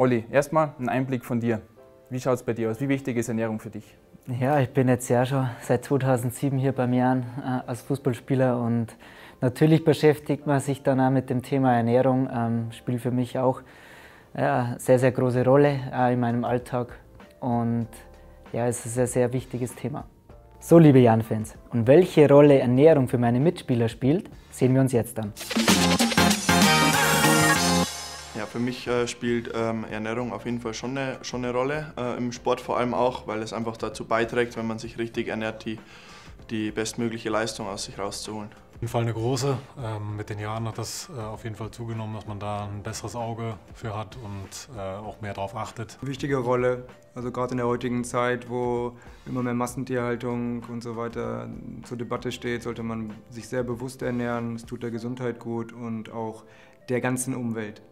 Olli, erstmal ein Einblick von dir. Wie schaut es bei dir aus? Wie wichtig ist Ernährung für dich? Ja, ich bin jetzt ja schon seit 2007 hier beim Jan äh, als Fußballspieler und natürlich beschäftigt man sich dann auch mit dem Thema Ernährung. Ähm, spielt für mich auch ja, sehr, sehr große Rolle äh, in meinem Alltag und ja, es ist ein sehr wichtiges Thema. So, liebe Jan-Fans, und welche Rolle Ernährung für meine Mitspieler spielt, sehen wir uns jetzt an. Für mich äh, spielt ähm, Ernährung auf jeden Fall schon eine, schon eine Rolle, äh, im Sport vor allem auch, weil es einfach dazu beiträgt, wenn man sich richtig ernährt, die, die bestmögliche Leistung aus sich rauszuholen. Auf jeden Fall eine große. Ähm, mit den Jahren hat das äh, auf jeden Fall zugenommen, dass man da ein besseres Auge für hat und äh, auch mehr darauf achtet. Wichtige Rolle, also gerade in der heutigen Zeit, wo immer mehr Massentierhaltung und so weiter zur Debatte steht, sollte man sich sehr bewusst ernähren. Es tut der Gesundheit gut und auch der ganzen Umwelt.